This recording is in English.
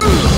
Ugh.